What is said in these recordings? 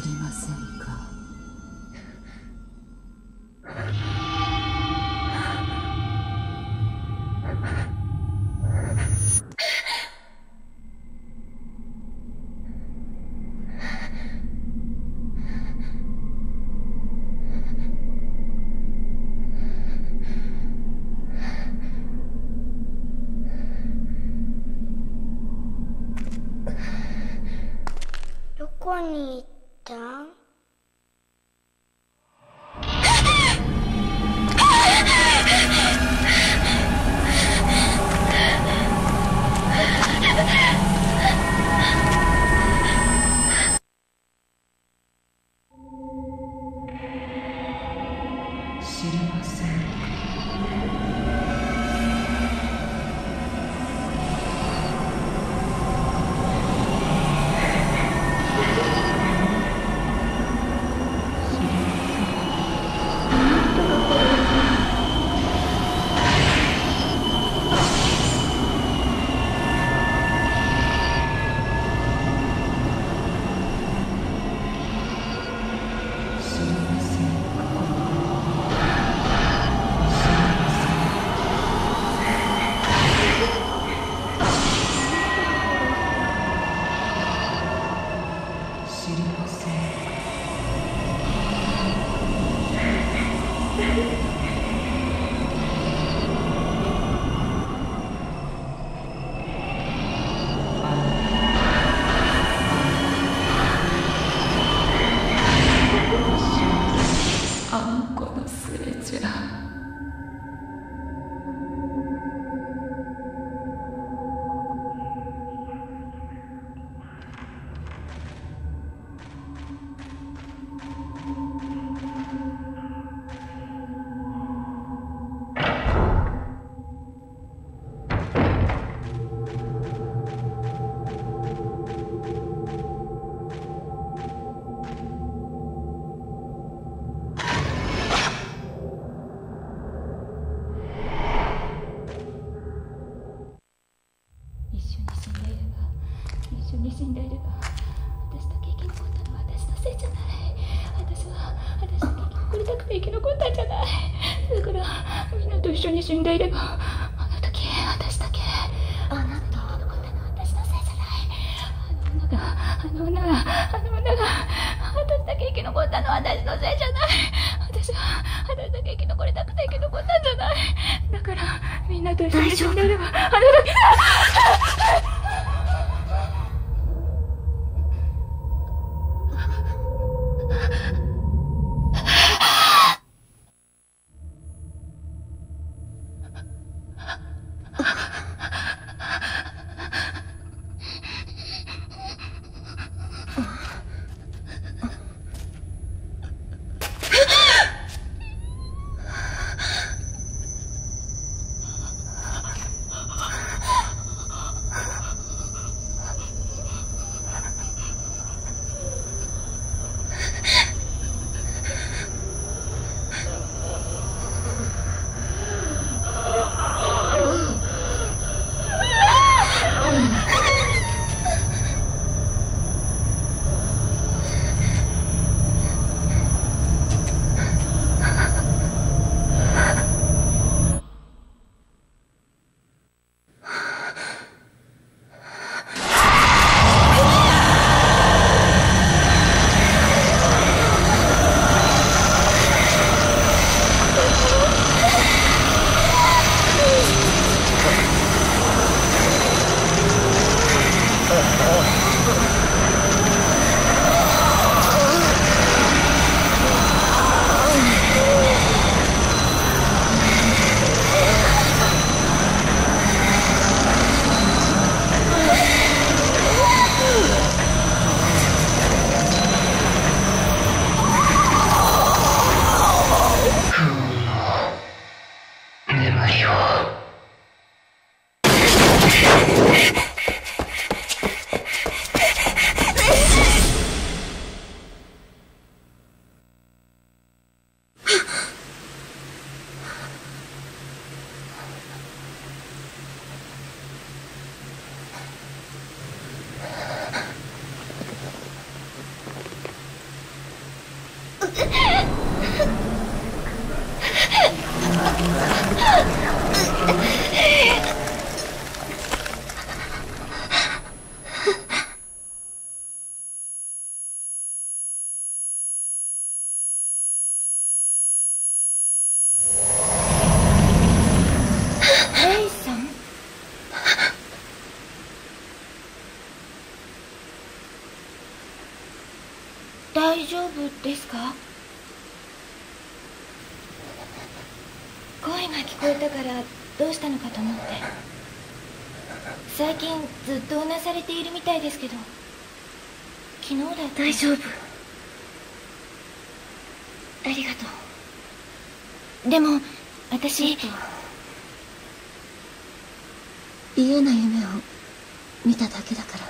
知りませんか？に死んでいれば私だけ生き残ったのは私のせいじゃない私は私だけ生き残りたくて生き残ったんじゃないだからみんなと一緒に死んでいればあの時私だけあなた生き残ったのは私のせいじゃない。あの女があの女があの女が私だけ生き残ったのは私のせいじゃない。私は私だけ生き残りたくて生き残ったんじゃない。だからみんなと一緒に死んでいればあの時丈夫ですか？声が聞こえたからどうしたのかと思って。最近ずっとうなされているみたいですけど。昨日だって大丈夫。ありがとう。でも私。嫌な夢を見ただけだから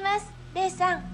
います。レイさん。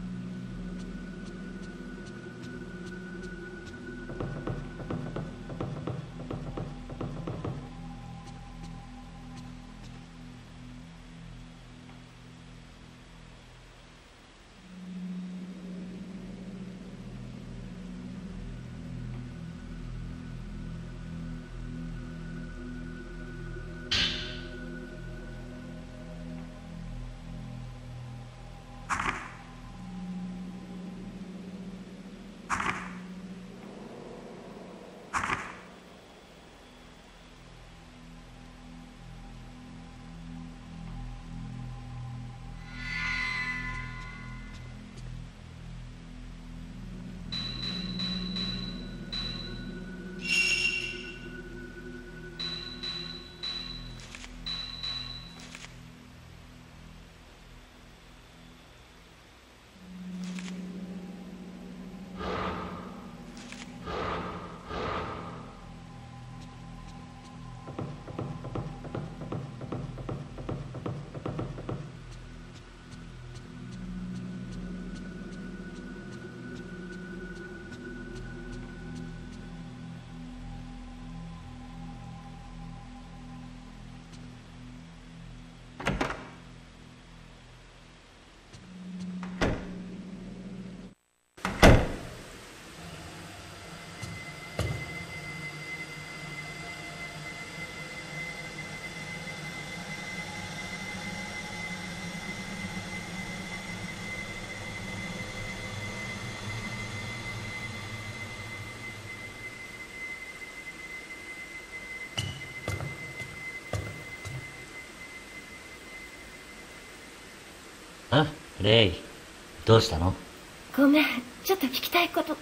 あレイどうしたの？ごめんちょっと聞きたいこと。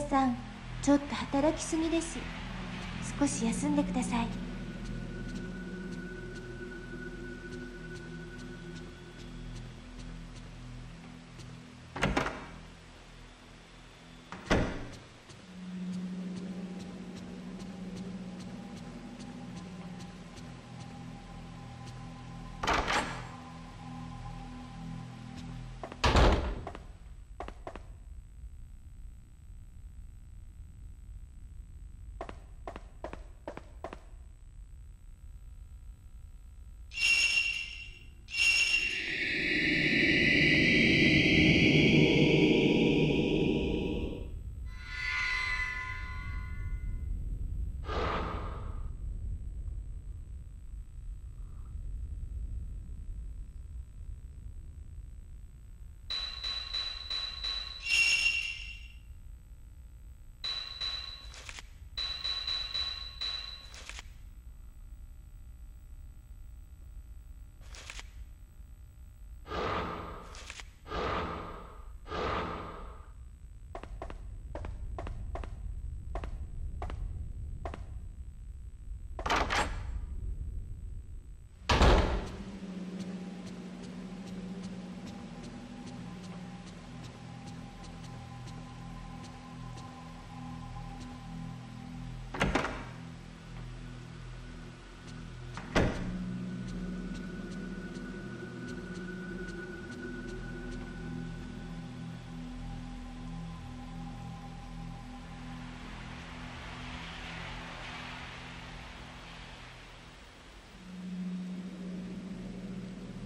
さんちょっと働きすぎです。少し休んでください。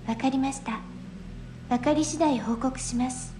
わかりました。わかり次第報告します。